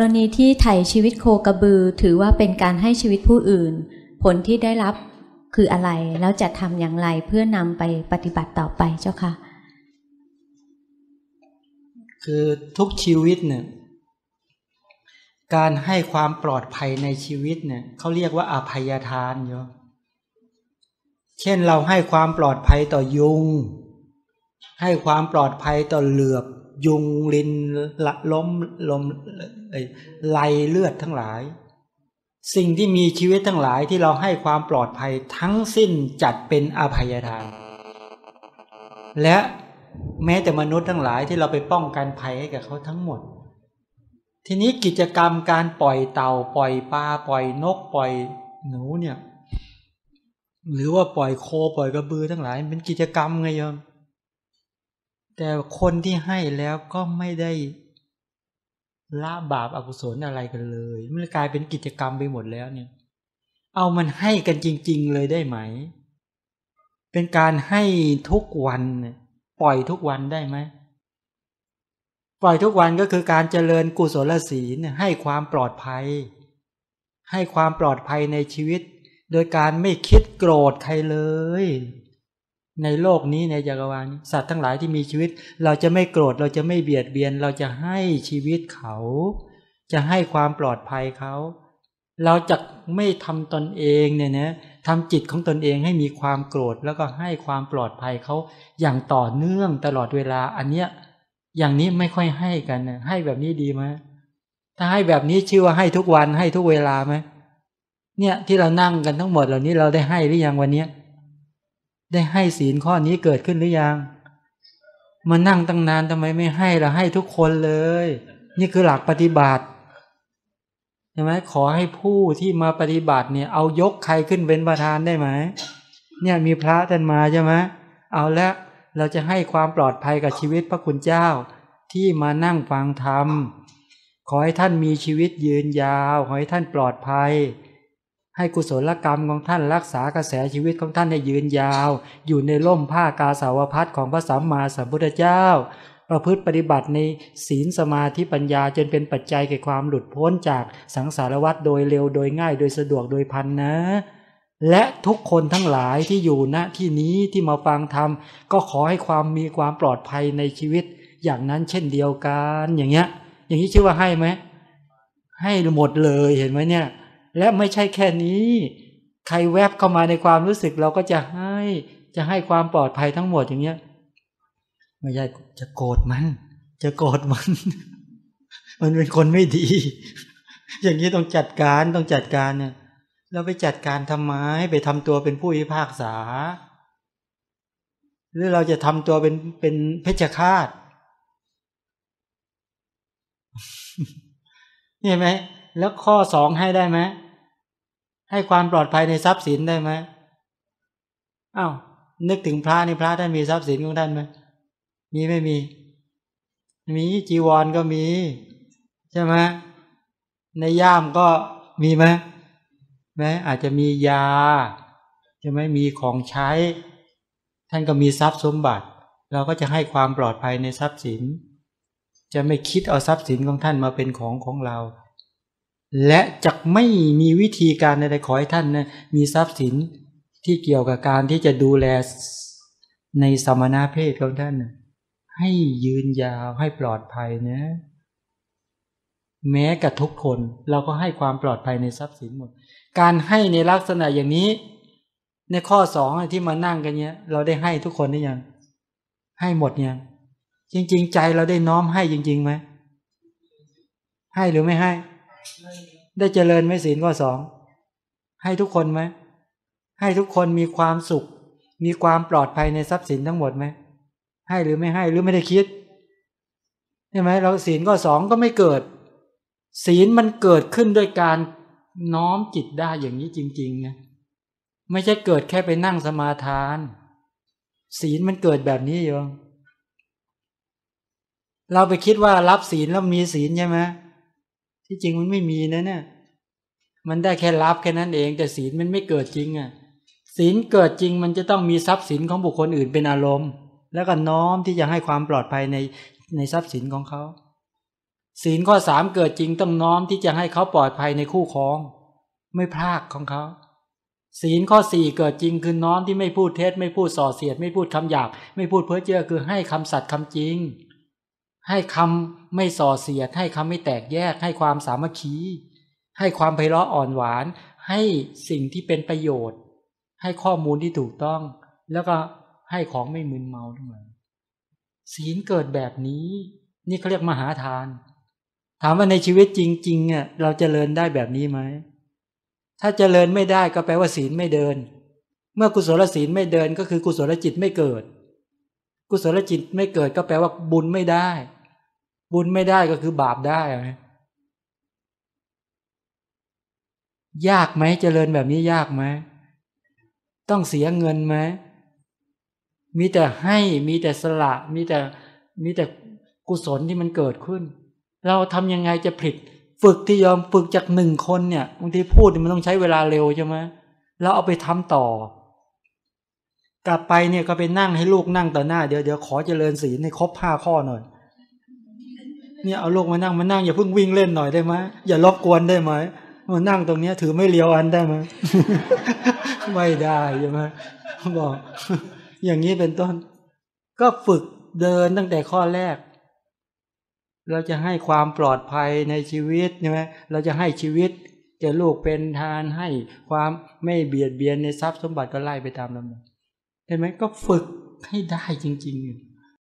รณีที่ไถ่ชีวิตโคกระบือ ถือว่าเป็นการให้ชีวิตผู้อื่น ผลที่ได้รับคืออะไรแล้วจะทำอย่างไรเพื่อนำไปปฏิบัติต่อไปเจ้าค่ะ คือทุกชีวิตเนี่ยการให้ความปลอดภัยในชีวิตเนี่ยเขาเรียกว่าอภัยทานโยเช่นเราให้ความปลอดภัยต่อยุง ให้ความปลอดภัยต่อเหลือบ ยุงลินละล้มลมไลเลือดทั้งหลาย สิ่งที่มีชีวิตทั้งหลายที่เราให้ความปลอดภัยทั้งสิ้นจัดเป็นอภัยทาน และแม้แต่มนุษย์ทั้งหลายที่เราไปป้องกันภัยให้กับเขาทั้งหมด ทีนี้กิจกรรมการปล่อยเต่าปล่อยปลาปล่อยนกปล่อยหนูเนี่ย หรือว่าปล่อยโคปล่อยกระบือทั้งหลายเป็นกิจกรรมไงโยม แต่คนที่ให้แล้วก็ไม่ได้ละบาปอกุศลอะไรกันเลย มันกลายเป็นกิจกรรมไปหมดแล้วเนี่ย เอามันให้กันจริง ๆ เลยได้ไหม เป็นการให้ทุกวันปล่อยทุกวันได้ไหมปล่อยทุกวันก็คือการเจริญกุศลศีลให้ความปลอดภัย ให้ความปลอดภัยในชีวิต โดยการไม่คิดโกรธใครเลย ในโลกนี้ในจักรวาลสัตว์ทั้งหลายที่มีชีวิต เราจะไม่โกรธเราจะไม่เบียดเบียน เราจะให้ชีวิตเขา จะให้ความปลอดภัยเขา เราจะไม่ทำตนเองเนี่ยนะทำจิตของตนเองให้มีความโกรธแล้วก็ให้ความปลอดภัยเขาอย่างต่อเนื่องตลอดเวลาอันเนี้ยอย่างนี้ไม่ค่อยให้กันนะให้แบบนี้ดีไหมถ้าให้แบบนี้ชื่อว่าให้ทุกวันให้ทุกเวลาไหมเนี่ยที่เรานั่งกันทั้งหมดเหล่านี้เราได้ให้หรือยังวันเนี้ย ได้ให้ศีลข้อนี้เกิดขึ้นหรือยังมานั่งตั้งนานทำไมไม่ให้เราให้ทุกคนเลย นี่คือหลักปฏิบัติใช่ไหมขอให้ผู้ที่มาปฏิบัติเนี่ย เอายกใครขึ้นเป็นประธานได้ไหมเนี่ยมีพระท่านมาใช่ไหมเอาแล้วเราจะให้ความปลอดภัยกับชีวิตพระคุณเจ้า ที่มานั่งฟังธรรมขอให้ท่านมีชีวิตยืนยาว ขอให้ท่านปลอดภัย ให้กุศลกรรมของท่านรักษากระแสชีวิตของท่านให้ยืนยาว อยู่ในร่มผ้ากาสาวพัดของพระสัมมาสัมพุทธเจ้า ประพฤติปฏิบัติในศีลสมาธิปัญญาจนเป็นปัจจัยแก่ความหลุดพ้นจากสังสารวัฏโดยเร็วโดยง่ายโดยสะดวกโดยพันนะ และทุกคนทั้งหลายที่อยู่ณที่นี้ที่มาฟังธรรมก็ขอให้ความมีความปลอดภัยในชีวิต อย่างนั้นเช่นเดียวกันอย่างเงี้ยอย่างนี้ชื่อว่าให้ไหมให้หมดเลยเห็นไหมเนี่ย และไม่ใช่แค่นี้ ใครแวบเข้ามาในความรู้สึกเราก็จะให้จะให้ความปลอดภัยทั้งหมดอย่างเงี้ยไม่ใช่จะโกรธมัน จะโกรธมัน มันเป็นคนไม่ดี อย่างนี้ต้องจัดการต้องจัดการเนี่ยเราไปจัดการทำไมไปทำตัวเป็นผู้พิพากษา หรือเราจะทำตัวเป็นเป็นเพชฌฆาตเห็นไหม แล้วข้อสองให้ได้ไหมให้ความปลอดภัยในทรัพย์สินได้ไหมอ้าวนึกถึงพระนี่พระท่านมีทรัพย์สินของท่านไหมมีไม่มี มีจีวรก็มี ใช่ไหมในย่ามก็มีไหมแม้อาจจะมียาจะไม่มีของใช้ ท่านก็มีทรัพย์สมบัติ เราก็จะให้ความปลอดภัยในทรัพย์สิน จะไม่คิดเอาทรัพย์สินของท่านมาเป็นของของเรา และจะไม่มีวิธีการใดๆขอให้ท่านนะมีทรัพย์สินที่เกี่ยวกับการที่จะดูแลในสมณะเพศของท่านให้ยืนยาวให้ปลอดภัยนะ แม้กับทุกคนเราก็ให้ความปลอดภัยในทรัพย์สินหมด การให้ในลักษณะอย่างนี้ ในข้อสองที่มานั่งกันเนี้ย เราได้ให้ทุกคนได้ยัง ให้หมดยังจริง ๆ ใจเราได้น้อมให้จริงๆไหมให้หรือไม่ให้ ได้เจริญไม่ศีลข้อสอง ให้ทุกคนไหม ให้ทุกคนมีความสุข มีความปลอดภัยในทรัพย์สินทั้งหมดไหม ให้หรือไม่ให้หรือไม่ได้คิดใช่ไหมเราศีลข้อสองก็ไม่เกิด ศีลมันเกิดขึ้นด้วยการน้อมจิตได้อย่างนี้จริงๆนะไม่ใช่เกิดแค่ไปนั่งสมาทาน ศีลมันเกิดแบบนี้โยมเราไปคิดว่ารับศีลแล้วมีศีลใช่ไหม ที่จริงมันไม่มีนะเนี่ยมันได้แค่รับแค่นั้นเอง แต่ศีลมันไม่เกิดจริงอะศีลเกิดจริงมันจะต้องมีทรัพย์สินของบุคคลอื่นเป็นอารมณ์ แล้วก็น้อมที่จะให้ความปลอดภัยในในทรัพย์สินของเขาศีลข้อสามเกิดจริงต้องน้อมที่จะให้เขาปลอดภัยในคู่ครอง ไม่พลากของเขาศีลข้อสี่เกิดจริงคือน้อมที่ไม่พูดเท็จไม่พูดส่อเสียด ไม่พูดคำหยาบไม่พูดเพ้อเจ้อคือให้คำสัตย์คำจริง ให้คำไม่ส่อเสียด ให้คำไม่แตกแยก ให้ความสามัคคี ให้ความไพเราะอ่อนหวาน ให้สิ่งที่เป็นประโยชน์ ให้ข้อมูลที่ถูกต้อง แล้วก็ให้ของไม่มึนเมาทั้งหมดศีลเกิดแบบนี้ นี่เขาเรียกมหาทาน ถามว่าในชีวิตจริงๆอะเราจเจริญได้แบบนี้ไหม ถ้าเจริญไม่ได้ก็แปลว่าศีลไม่เดิน เมื่อกุศลศีลไม่เดินก็คือกุศลจิตไม่เกิด กุศลจิตไม่เกิดก็แปลว่าบุญไม่ได้ บุญไม่ได้ก็คือบาปได้ไหมยากไหมเจริญแบบนี้ยากไหมต้องเสียเงินไหมมีแต่ให้มีแต่สละ มีแต่มีแต่กุศลที่มันเกิดขึ้น เราทำยังไงจะผลิตฝึกที่ยอมฝึกจากหนึ่งคนเนี่ยบางทีพูดมันต้องใช้เวลาเร็วใช่ไหมเราเอาไปทำต่อ กลับไปเนี่ยก็ไปนั่งให้ลูกนั่งต่อหน้าเดี๋ยวเดี๋ยวขอเจริญศีลให้ครบห้าข้อหน่อย เนี่ยเอาลูกมานั่งมานั่งอย่าเพิ่งวิ่งเล่นหน่อยได้ไหมอย่ารบกวนได้ไหมมานั่งตรงเนี้ย ถือไม่เลียวอันได้ไหมไม่ได้ใช่ไหมบอก อย่างนี้เป็นต้น ก็ฝึกเดินตั้งแต่ข้อแรก เราจะให้ความปลอดภัยในชีวิตใช่ไหมเราจะให้ชีวิตแก่ลูกเป็นทานให้ความไม่เบียดเบียนในทรัพย์สมบัติก็ไล่ไปตามลำดับเห็นไหมก็ฝึกให้ได้จริง ๆ